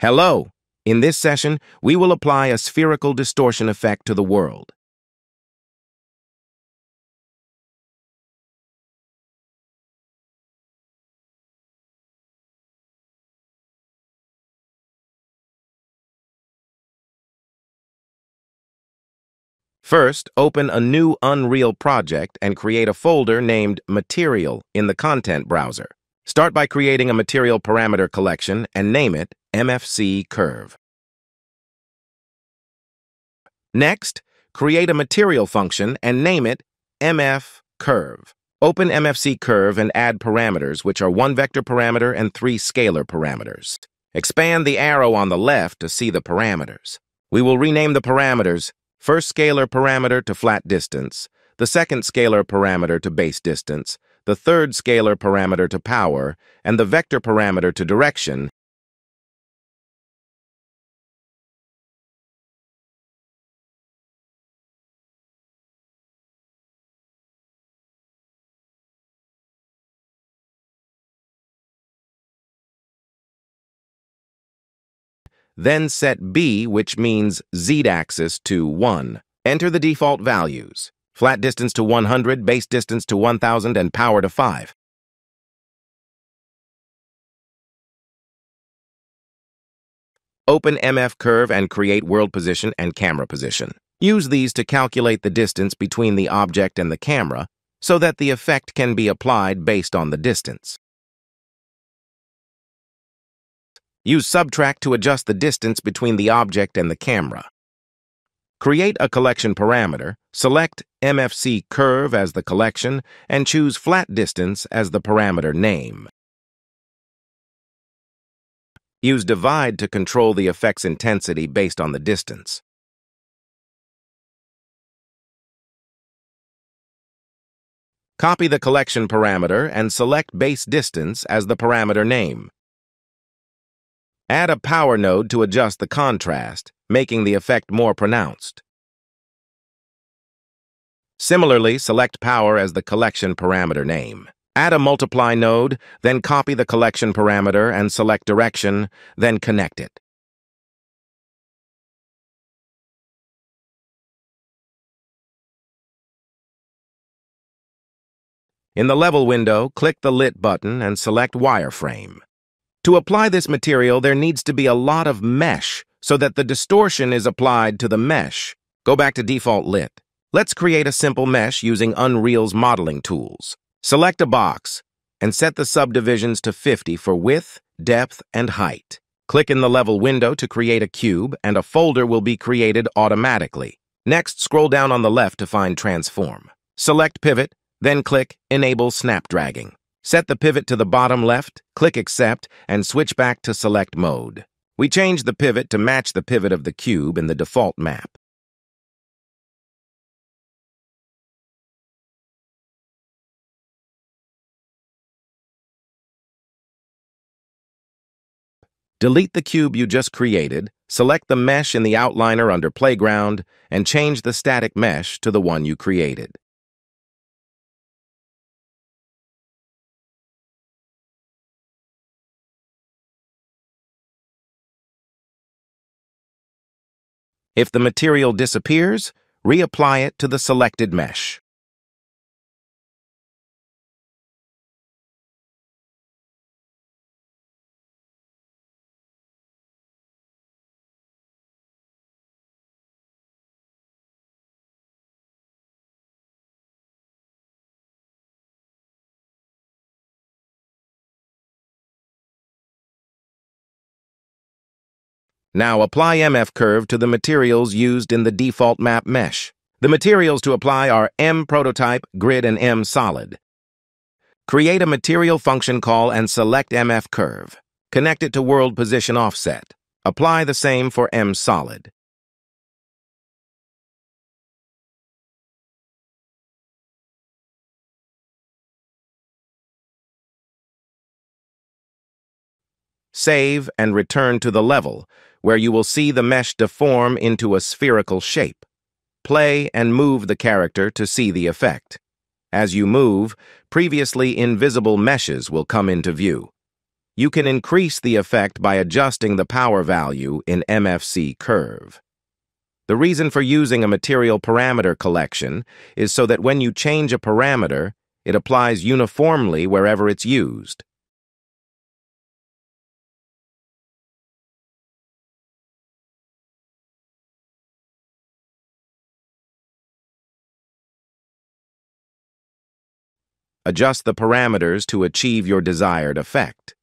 Hello! In this session, we will apply a spherical distortion effect to the world. First, open a new Unreal project and create a folder named Material in the Content browser. Start by creating a material parameter collection and name it MFC Curve. Next, create a material function and name it MF Curve. Open MFC Curve and add parameters, which are one vector parameter and three scalar parameters. Expand the arrow on the left to see the parameters. We will rename the parameters first scalar parameter to flat distance, the second scalar parameter to base distance, the third scalar parameter to power, and the vector parameter to direction, then set B, which means z-axis, to 1. Enter the default values flat distance to 100, base distance to 1000, and power to 5. Open MF curve and create world position and camera position. Use these to calculate the distance between the object and the camera so that the effect can be applied based on the distance. Use subtract to adjust the distance between the object and the camera. Create a collection parameter, select MFC curve as the collection, and choose flat distance as the parameter name. Use divide to control the effect's intensity based on the distance. Copy the collection parameter and select base distance as the parameter name. Add a power node to adjust the contrast, making the effect more pronounced. Similarly, select power as the collection parameter name. Add a multiply node, then copy the collection parameter and select direction, then connect it. In the level window, click the Lit button and select Wireframe. To apply this material, there needs to be a lot of mesh so that the distortion is applied to the mesh. Go back to default lit. Let's create a simple mesh using Unreal's modeling tools. Select a box and set the subdivisions to 50 for width, depth, and height. Click in the level window to create a cube and a folder will be created automatically. Next, scroll down on the left to find Transform. Select Pivot, then click Enable Snap Dragging. Set the pivot to the bottom left, click Accept, and switch back to Select Mode. We change the pivot to match the pivot of the cube in the default map. Delete the cube you just created, select the mesh in the outliner under Playground, and change the static mesh to the one you created. If the material disappears, reapply it to the selected mesh. Now apply MF curve to the materials used in the default map mesh. The materials to apply are M prototype, grid, and M solid. Create a material function call and select MF curve. Connect it to world position offset. Apply the same for M solid. Save and return to the level, where you will see the mesh deform into a spherical shape. Play and move the character to see the effect. As you move, previously invisible meshes will come into view. You can increase the effect by adjusting the power value in MFC curve. The reason for using a material parameter collection is so that when you change a parameter, it applies uniformly wherever it's used. Adjust the parameters to achieve your desired effect.